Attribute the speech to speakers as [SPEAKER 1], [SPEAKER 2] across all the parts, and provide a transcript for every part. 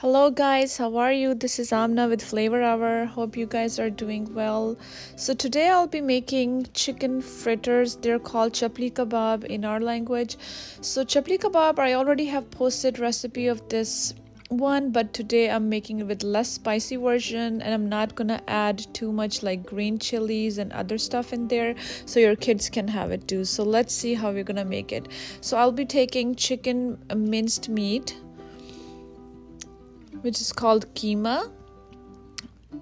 [SPEAKER 1] Hello guys, how are you? This is Amna with Flavor Hour. Hope you guys are doing well. So today I'll be making chicken fritters. They're called chapli kebab in our language. So chapli kebab, I already have posted recipe of this one but today i'm making it with less spicy version and i'm not gonna add too much like green chilies and other stuff in there so your kids can have it too so let's see how we're gonna make it so i'll be taking chicken minced meat which is called keema.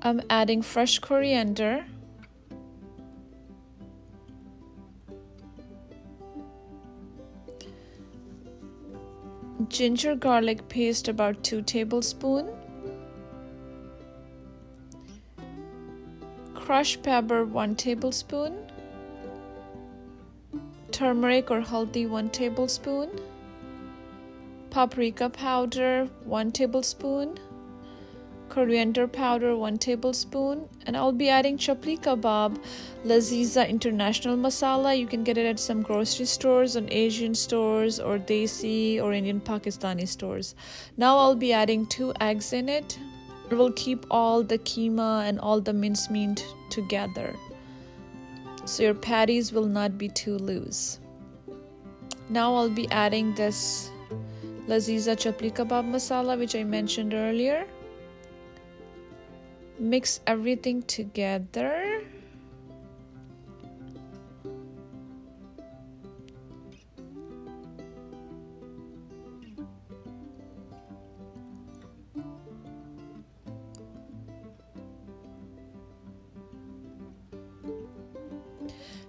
[SPEAKER 1] I'm adding fresh coriander. Ginger garlic paste about 2 tablespoon. Crushed pepper 1 tablespoon. Turmeric or haldi 1 tablespoon paprika powder 1 tablespoon. Coriander powder 1 tablespoon. And I'll be adding chapli kebab Laziza international masala. You can get it at some grocery stores and Asian stores or Desi or Indian Pakistani stores. Now I'll be adding two eggs in it. It will keep all the keema and all the mincemeat together. So your patties will not be too loose. Now I'll be adding this Laziza chapli kebab masala which I mentioned earlier. Mix everything together.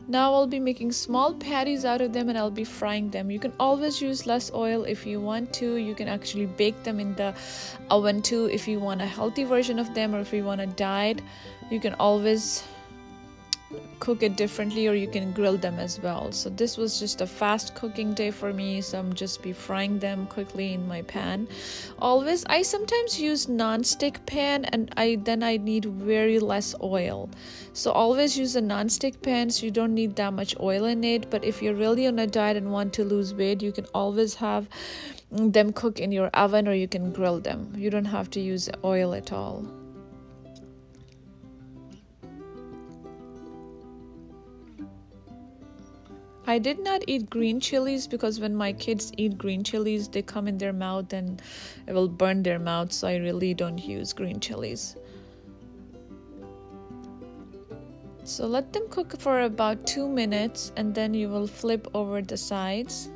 [SPEAKER 1] Now I'll be making small patties out of them and I'll be frying them. You can always use less oil if you want to. You can actually bake them in the oven too if you want a healthy version of them or if you want a diet. You can always cook it differently or you can grill them as well. So this was just a fast cooking day for me so i'm just be frying them quickly in my pan. Always i sometimes use non-stick pan and i then i need very less oil. So always use a non-stick pan so you don't need that much oil in it but if you're really on a diet and want to lose weight you can always have them cook in your oven or you can grill them. You don't have to use oil at all I did not eat green chilies because when my kids eat green chilies, they come in their mouth and it will burn their mouth. So I really don't use green chilies. So let them cook for about two minutes and then you will flip over the sides.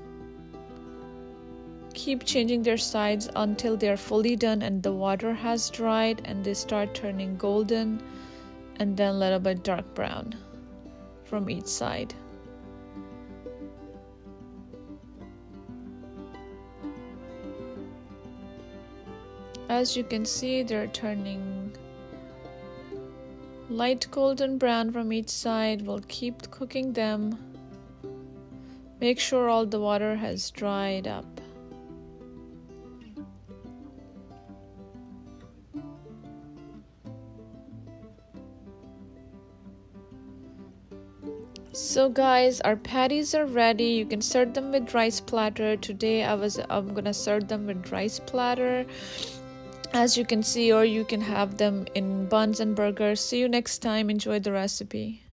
[SPEAKER 1] Keep changing their sides until they are fully done and the water has dried and they start turning golden and then a little bit dark brown from each side. As you can see they're turning light golden brown from each side. We'll keep cooking them. Make sure all the water has dried up. So guys our patties are ready. You can serve them with rice platter. Today i was i'm gonna serve them with rice platter as you can see or you can have them in buns and burgers. See you next time. Enjoy the recipe